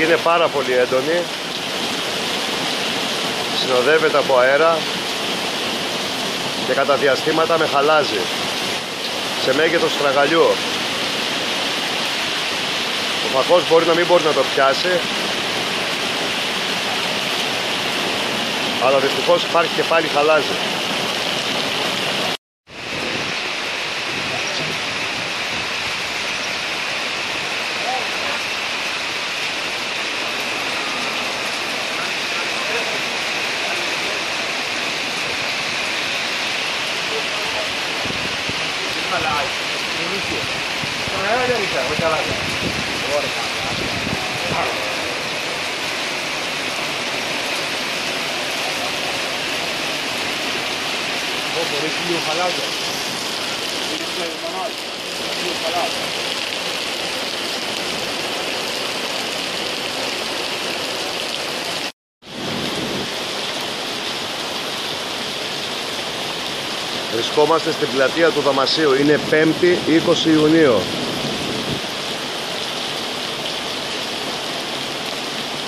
είναι πάρα πολύ έντονη. Συνοδεύεται από αέρα και κατά διαστήματα με χαλάζει. Σε μέγεθος τραγαλιού ο φακός μπορεί να μην μπορεί να το πιάσει. Αλλά δυστυχώς υπάρχει και πάλι χαλάζει live. Inicio. No me voy a realizar, voy a hablar. Ahora, ahora. Oh, por eso yo jalado. Por eso yo jalado. Βρισκόμαστε στην πλατεία του Δαμασίου. Είναι 5η 20 Ιουνίου.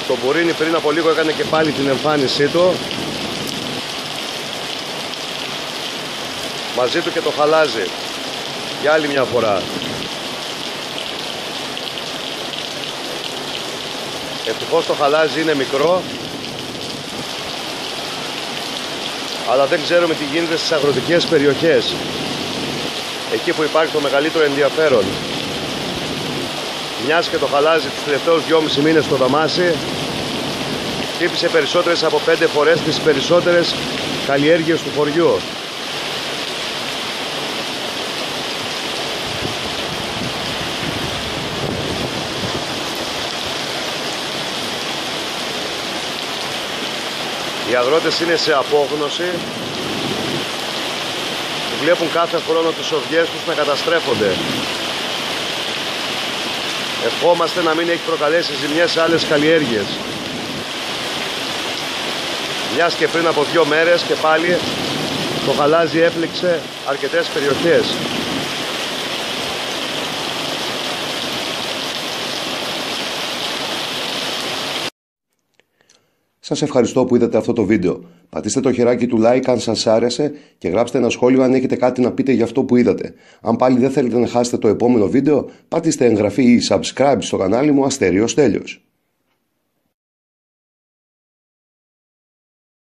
Το Μπουρίνι πριν από λίγο έκανε και πάλι την εμφάνισή του. Μαζί του και το χαλάζει. Για άλλη μια φορά. Ευτυχώς το χαλάζει είναι μικρό αλλά δεν ξέρουμε τι γίνεται στις αγροτικές περιοχές. Εκεί που υπάρχει το μεγαλύτερο ενδιαφέρον. Μιας και το χαλάζει τους τελευταίους 2,5 μήνες στο Δαμάσι χτύπησε περισσότερες από 5 φορές τις περισσότερες καλλιέργειες του χωριού Οι αγρότες είναι σε απόγνωση βλέπουν κάθε χρόνο τις οδηγίες τους να καταστρέφονται. Ευχόμαστε να μην έχει προκαλέσει ζημιές σε άλλες καλλιέργειες. Μιας και πριν από δύο μέρες και πάλι το γαλάζι έπληξε αρκετές περιοχές. Σας ευχαριστώ που είδατε αυτό το βίντεο. Πατήστε το χεράκι του like αν σας άρεσε και γράψτε ένα σχόλιο αν έχετε κάτι να πείτε για αυτό που είδατε. Αν πάλι δεν θέλετε να χάσετε το επόμενο βίντεο, πατήστε εγγραφή ή subscribe στο κανάλι μου Αστέριος Τέλειος.